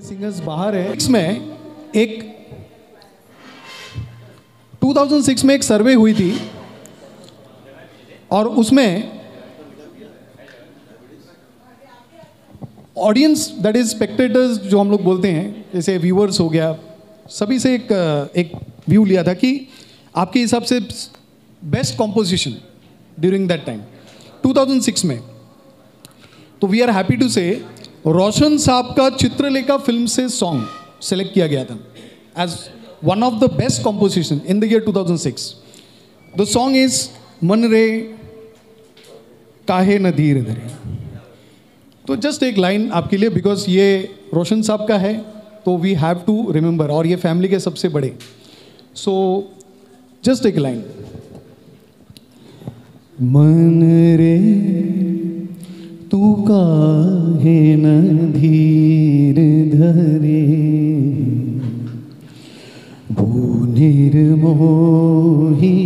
Singers बाहर है। इसमें एक 2006 में एक सर्वे हुई थी और उसमें ऑडियंस दैट इज़ स्पेक्टेटर्स जो हम लोग बोलते हैं, जैसे व्यूअर्स हो गया, सभी से एक एक व्यू लिया था कि आपके हिसाब से best composition during that time 2006 में। तो वी आर हैप्पी टू से रोशन साहब का चित्रलेखा फ़िल्म से सॉन्ग सेलेक्ट किया गया था as one of the best composition in the year 2006 the song is मन रे, काहे न धीर धरे. तो जस्ट एक लाइन आपके लिए बिकॉज़ ये रोशन साहब का है तो वी हैव टू रिमेंबर और ये फैमिली के सबसे बड़े। सो जस्ट एक लाइन मन रे तू काहे न धीर धरे? निर्मोही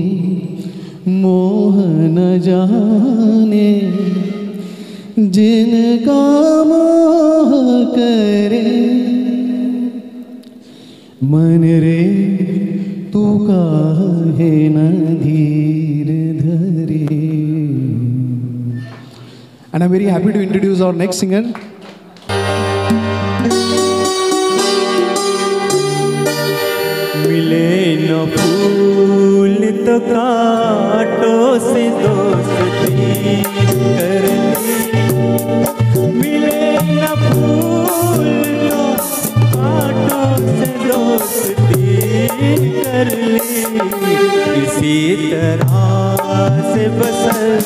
मोह न जाने जिनका मोह करे। मन रे, तू काहे न धरे And I'm very happy to introduce our next singer. मिले न फूल तो कांटों से दोस्ती कर से बसर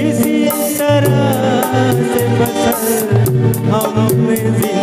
इसी तरह से बसर हमने ज़िंदगी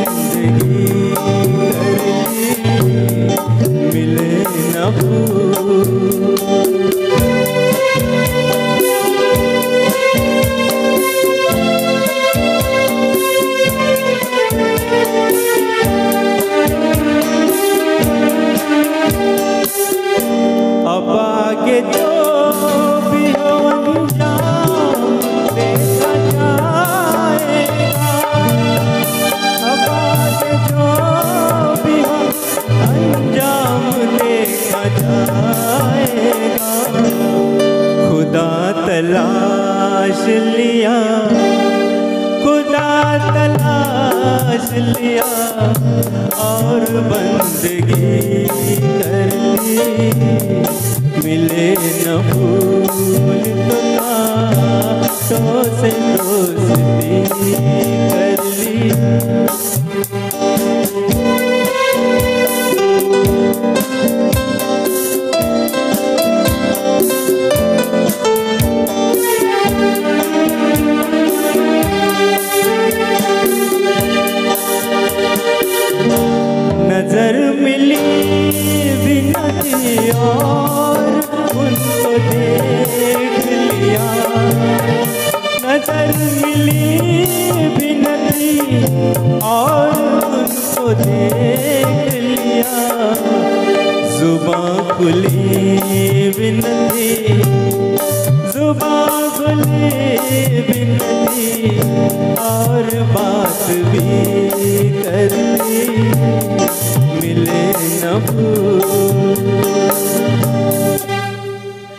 तलाश लिया, खुदा तलाश लिया और बंदगी कर ली। मिले न भूल तो से दोस्ती कर ली। और उनको देख लिया। नज़र मिली भी नहीं और उनको देख लिया। जुबां खुली भी जुबां खुली भी और बात भी कर मिले न